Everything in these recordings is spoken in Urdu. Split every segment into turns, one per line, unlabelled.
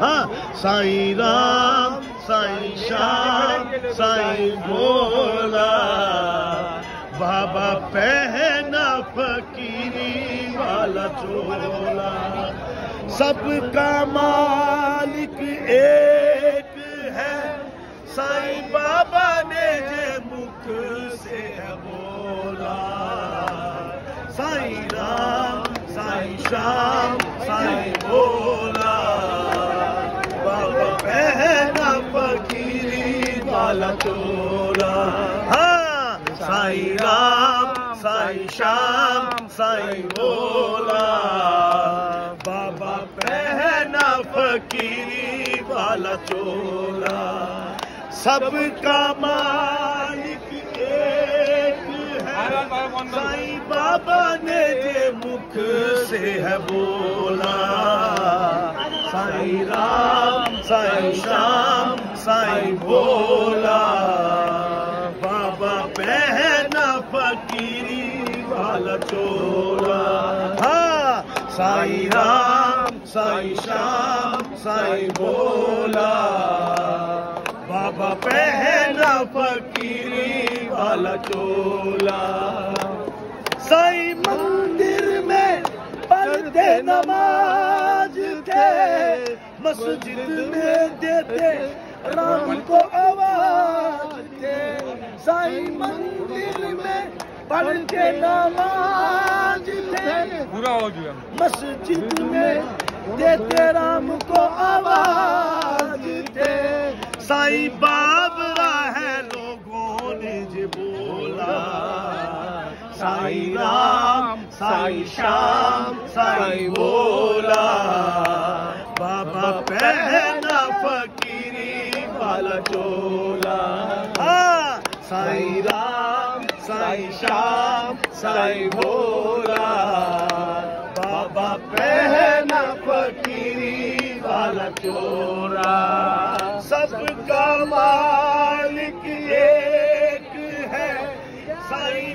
ہاں سائیں رام، سائی شام سائی بولا بابا پہنا فقیری والا چولا۔ سب کا مالک ایک ہے۔ سائی بابا نے جے مکھ سے بولا۔ سائی رام، سائی شام سائی بولا بابا پہنا چولا رام سائی شام سائی بولا بابا پہنا فقیری والا چولا۔ سب کا مالک ایک ہے۔ سائی بابا نے دے ہے بولا سائی رام، سائی شام، سائی بولا بابا پہنا فقیری والا چولا۔ ہاں، سائی رام، سائی شام، سائی بولا بابا پہنا فقیری والا چولا۔ سائی من دیتے نماز کے مسجد میں دیتے رام کو آواز کے سائی مندر میں پڑھ کے نماز
کے مسجد میں
دیتے رام کو آواز دے سائی بابرا ہے لوگوں نے جی بولا۔ سائی رام شام سائی شام سائی بولا بابا پہنا فقیری والا چولا سائی رام سائی شام سائی بولا بابا پہنا فقیری والا چولا سب کا مالک ایک ہے سائی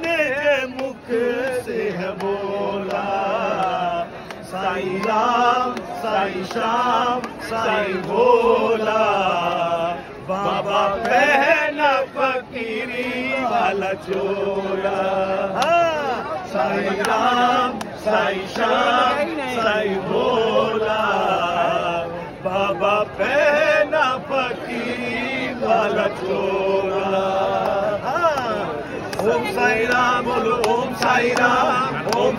نے مکھ سے ہے بولا۔ سائی رام، سائی شام، سائی بولا بابا پہنا فقیری والا چولا ہاں۔ سائی رام، سائی شام، سائی بولا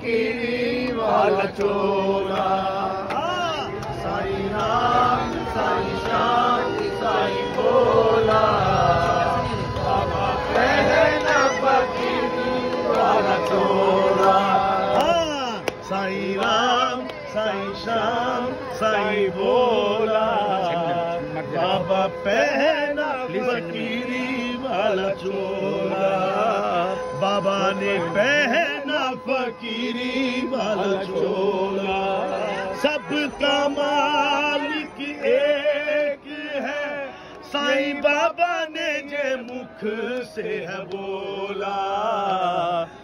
kiri wala chola sai ram sai sham sai bola baba pehna pakiri wala chola sai ram sai sham sai bola baba pehna pakiri wala chola baba ne pehna فقیری والا چولا۔ سب کا مالک ایک ہے۔ سائیں بابا نے جے مکھ سے ہے بولا۔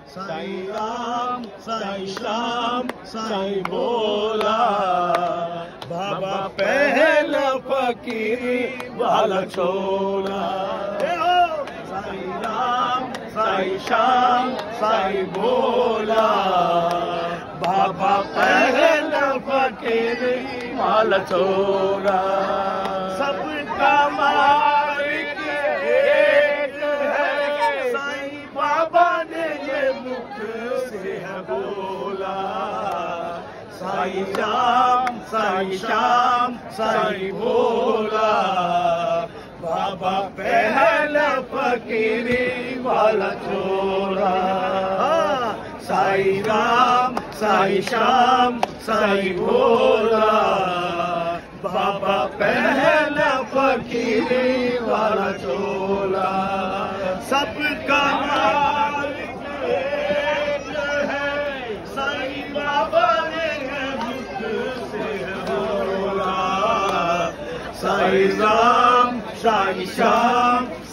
سائیں رام سائیں شام سائیں بولا۔ بابا پہلا فقیری والا چولا۔ رام سائیں شام سائیں بولا بابا پہلا فقیری والا چولا سب کا مالک ایک ہے سائیں بابا نے یہ مکھ سے ہے بولا سائیں شام سائیں فقیری والا چولا سائیں رام سائیں شام سائیں بولا بابا پہلا فقیری والا چولا سب کا مالک ہے بابا نے مکھ سے بولا سائیں رام سائیں شام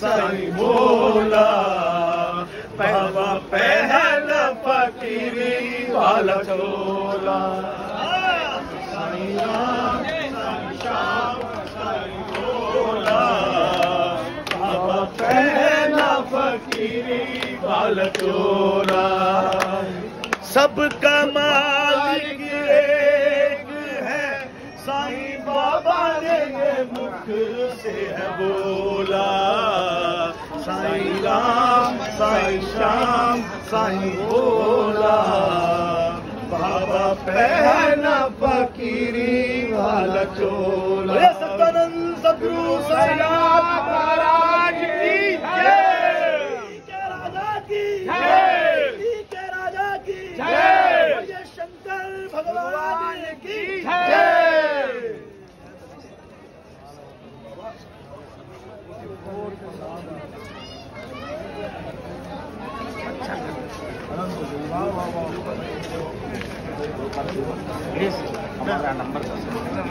سائیں بولا بابا پہلا فقیری والا چولا سائیں رام سائیں شام سائیں بولا بابا پہلا فقیری والا چولا سب کا سے ہے بولا سائیں رام سائیں شام سائیں بولا بابا پہنا فقیری والا چولا ستانند
رام ini nomor-nomor.